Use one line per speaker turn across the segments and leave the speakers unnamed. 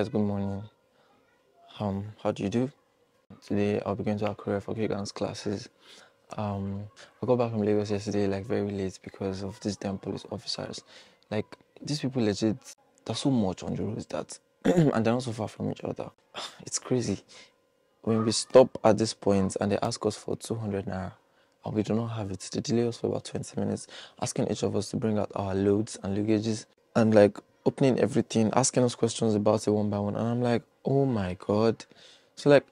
guys, good morning. Um, how do you do? Today I'll be going to our Korea for Kigans classes. Um, I got back from Lagos yesterday like very late because of these damn police officers. Like these people legit, there's so much on the roads that, and they're not so far from each other. It's crazy. When we stop at this point and they ask us for 200 naira and we do not have it, they delay us for about 20 minutes, asking each of us to bring out our loads and luggages and like opening everything, asking us questions about it one by one. And I'm like, oh my god. So like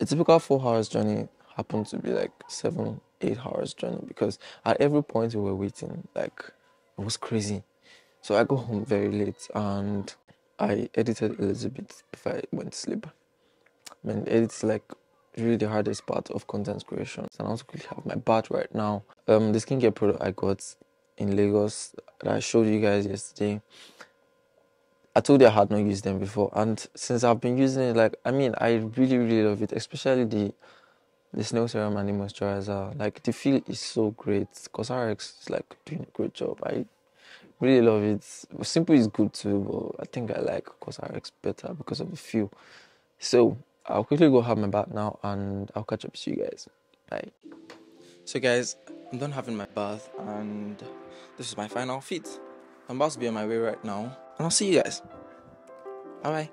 a typical four hours journey happened to be like seven, eight hours journey because at every point we were waiting, like it was crazy. So I got home very late and I edited a little bit before I went to sleep. I mean, it's like really the hardest part of content creation. And I also quickly have my bath right now. Um, the skincare product I got in Lagos that I showed you guys yesterday. I told you I had not used them before, and since I've been using it, like I mean, I really really love it, especially the the snow serum and the moisturizer. Like the feel is so great. Cosrx is like doing a great job. I really love it. Simple is good too, but I think I like Cosrx better because of the feel. So I'll quickly go have my bath now, and I'll catch up with you guys. Bye. So guys, I'm done having my bath, and this is my final fit. I'm about to be on my way right now, and I'll see you guys. Bye bye.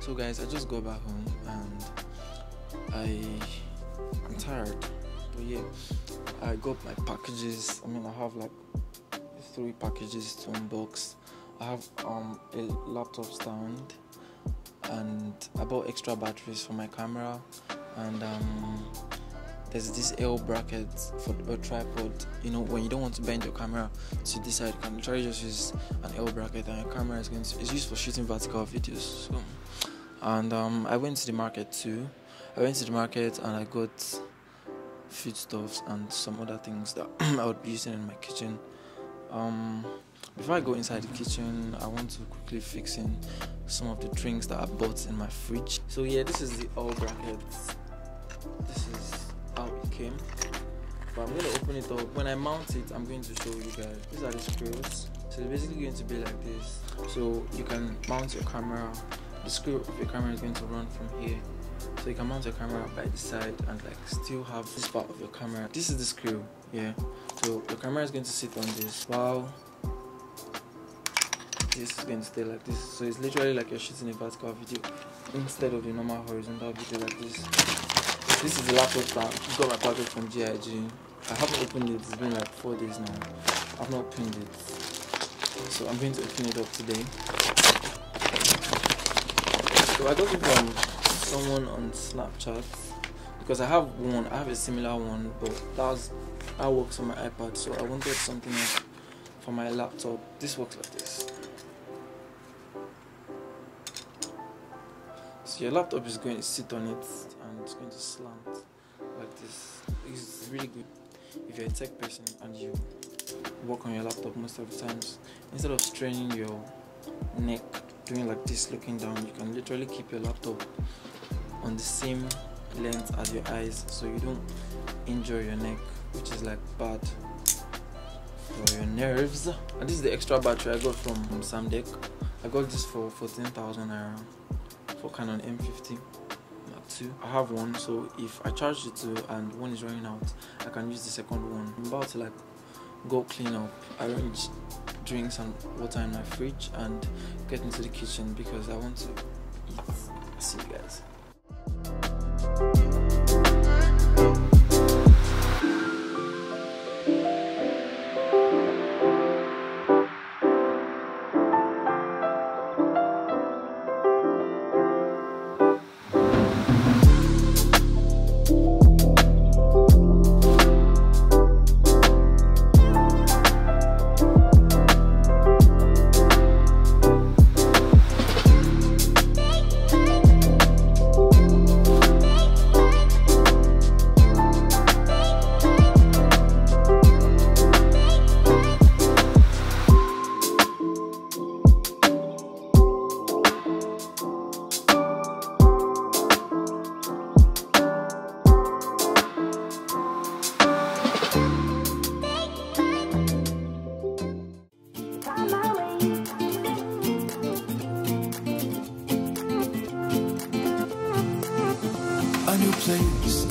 So guys, I just got back home and I tired. But yeah, I got my packages. I mean I have like three packages to unbox. I have um a laptop stand and I bought extra batteries for my camera and um there's this L bracket for a tripod. You know, when you don't want to bend your camera to this side, you can literally just use an L bracket, and your camera is going to is used for shooting vertical videos. So, and um, I went to the market too. I went to the market and I got foodstuffs and some other things that I would be using in my kitchen. Um, before I go inside the kitchen, I want to quickly fix in some of the drinks that I bought in my fridge. So yeah, this is the L brackets. This is how it came. But I'm gonna open it up. When I mount it, I'm going to show you guys. These are the screws. So they're basically going to be like this. So you can mount your camera. The screw of your camera is going to run from here. So you can mount your camera by the side and like still have this part of your camera. This is the screw, yeah. So your camera is going to sit on this while this is going to stay like this. So it's literally like you're shooting a vertical video instead of the normal horizontal video like this. This is the laptop that got my package from GIG. I haven't opened it, it's been like four days now. I've not opened it. So I'm going to open it up today. So I got it from someone on Snapchat because I have one, I have a similar one, but that's that works on my iPad. So I wanted something else for my laptop. This works like this. So your laptop is going to sit on it and it's going to slant like this. It's really good if you're a tech person and you work on your laptop most of the times. Instead of straining your neck doing like this looking down, you can literally keep your laptop on the same length as your eyes so you don't injure your neck, which is like bad for your nerves. And this is the extra battery I got from Samdech. I got this for 14,000 naira for Canon M50 Mark II. I have one, so if I charge the two and one is running out, I can use the second one. I'm about to like go clean up, arrange drinks and water in my fridge, and get into the kitchen because I want to eat. See you guys.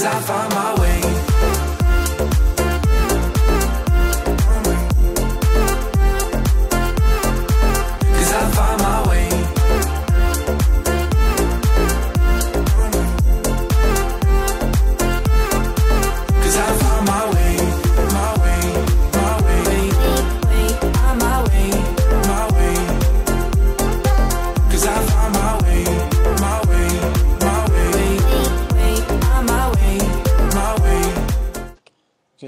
Cause I found my way.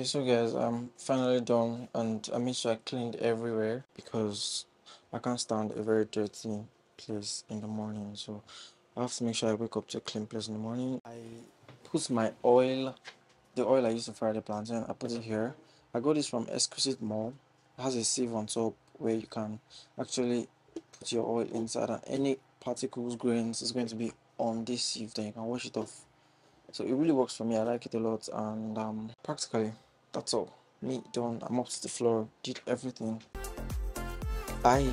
Okay,
so guys, I'm finally done and I made sure I cleaned everywhere because I can't stand a very dirty place in the morning. So I have to make sure I wake up to a clean place in the morning. I put my oil, the oil I use to fry the plantain, I put it here. I got this from Exquisite Mall. It has a sieve on top where you can actually put your oil inside and any particles, grains is going to be on this sieve. Then you can wash it off. So it really works for me. I like it a lot, and um, practically that's all. Me done. I'm up to the floor. Did everything. Bye.